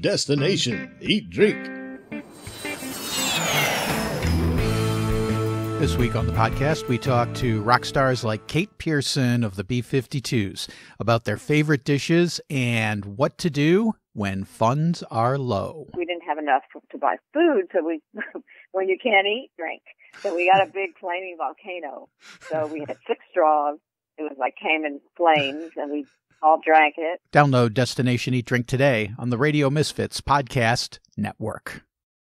Destination Eat Drink. This week on the podcast, we talk to rock stars like Kate Pierson of the B 52s about their favorite dishes and what to do when funds are low. We didn't have enough to buy food, so we, when you can't eat, drink. So we got a big flaming volcano. So we had six straws. It was like came in flames, and we all drank it. Download Destination Eat Drink today on the Radio Misfits Podcast Network.